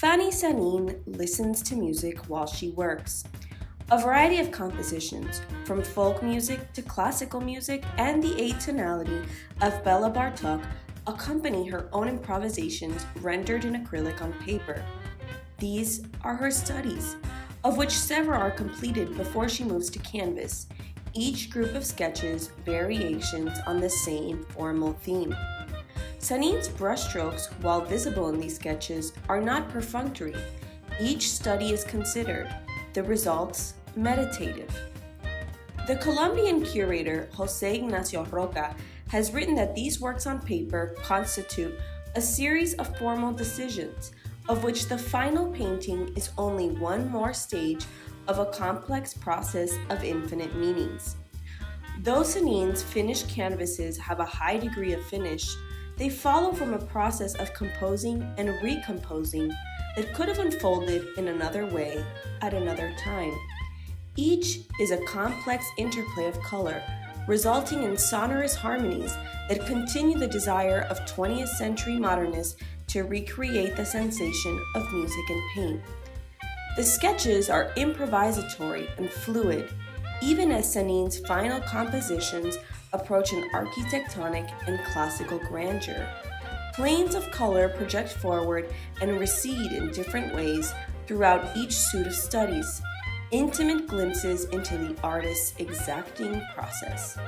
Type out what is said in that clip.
Fanny Sanín listens to music while she works. A variety of compositions, from folk music to classical music and the atonality of Béla Bartók, accompany her own improvisations rendered in acrylic on paper. These are her studies, of which several are completed before she moves to canvas, each group of sketches variations on the same formal theme. Sanín's brushstrokes, while visible in these sketches, are not perfunctory. Each study is considered, the results meditative. The Colombian curator Jose Ignacio Roca has written that these works on paper constitute a series of formal decisions, of which the final painting is only one more stage of a complex process of infinite meanings. Though Sanín's finished canvases have a high degree of finish, they follow from a process of composing and recomposing that could have unfolded in another way at another time. Each is a complex interplay of color, resulting in sonorous harmonies that continue the desire of 20th century modernists to recreate the sensation of music and paint. The sketches are improvisatory and fluid, even as Sanín's final compositions approach an architectonic and classical grandeur. Planes of color project forward and recede in different ways throughout each suit of studies intimate glimpses into the artist's exacting process.